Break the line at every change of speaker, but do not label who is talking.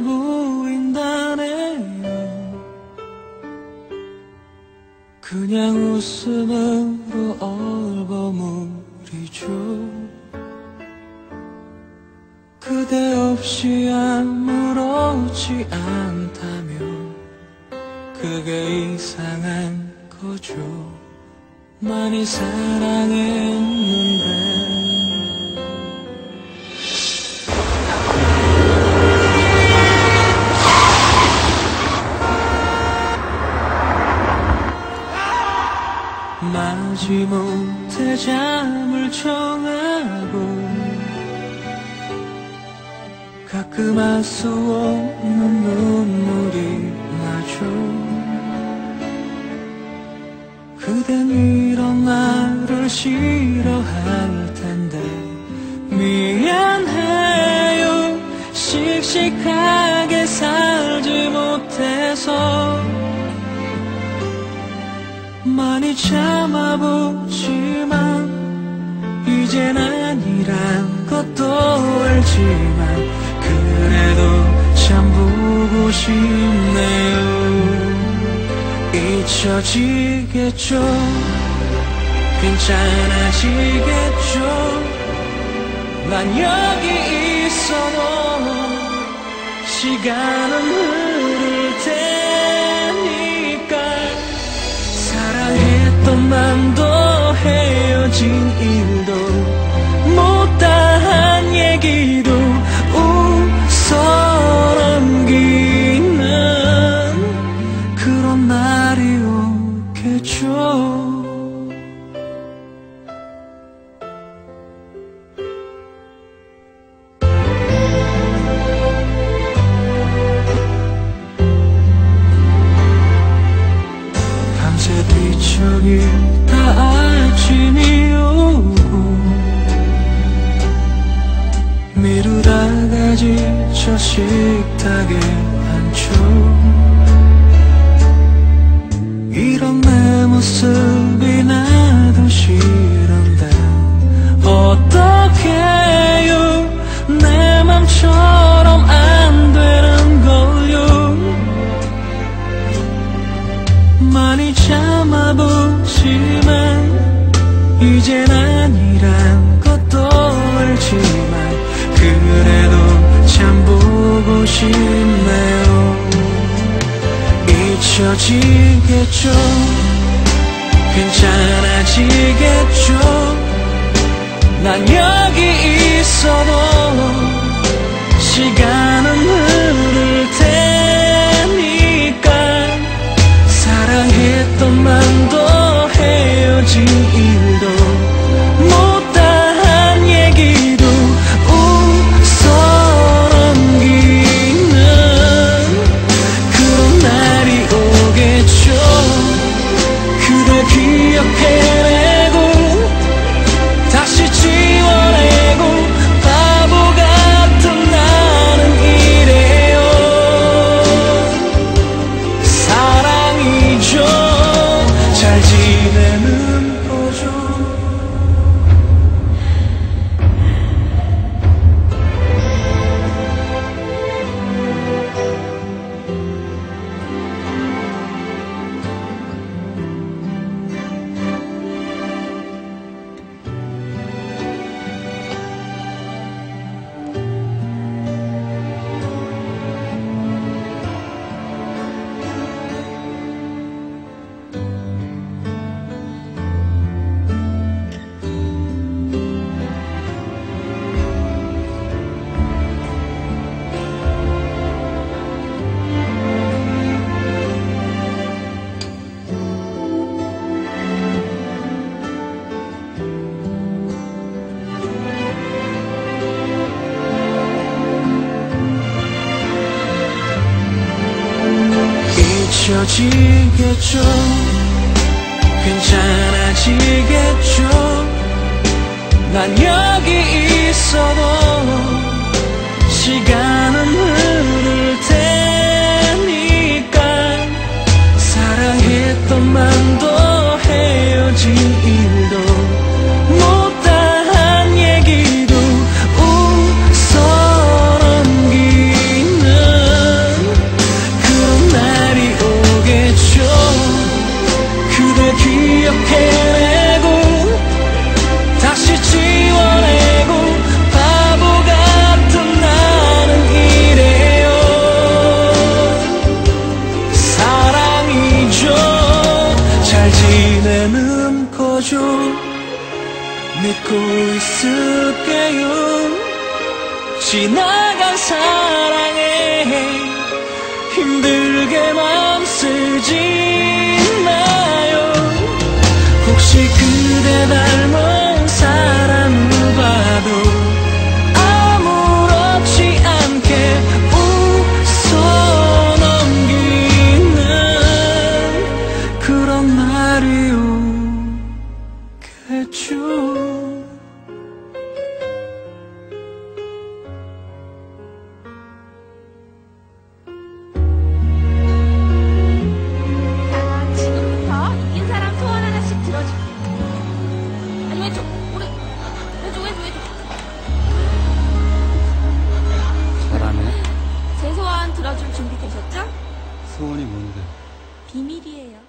보인다네요. 그냥 웃음으로 얼버무리죠. 그대 없이 아무렇지 않다면 그게 이상한 거죠. 많이 사랑했는데 마지못해 잠을 청하고 가끔 알 수 없는 눈물이 나죠 그댄 이런 나를 싫어할 텐데 미안해요. 씩씩하게 살지 못해서 많이 참아보지만 이젠 아니란 것도 알지만 그래도 참 보고 싶네요. 잊혀지겠죠? 괜찮아지겠죠? 난 여기 있어도 시간 맘도 헤어진 일도 식탁에 앉죠 이런 내 모습이 나도 싫은데 어떡해요? 내 맘처럼 안 되는 걸요. 많이 참아보지만 이젠 아니란 싶네요. 잊혀지겠죠. 괜찮아지겠죠. 난 여기 있어도 시간 잊혀지겠죠 괜찮아지겠죠? 난 여기 있어도 시간은 흐를 테니까. 사랑했던 맘도 해외에 가고 다시 지내는 거죠. 믿고 있을게요. 지나간 사랑에 힘들게만 쓰지. 그
왼쪽, 오른, 왼쪽, 왼쪽, 왼쪽.
잘하네.
제 소원 들어줄 준비 되셨죠?
소원이 뭔데?
비밀이에요.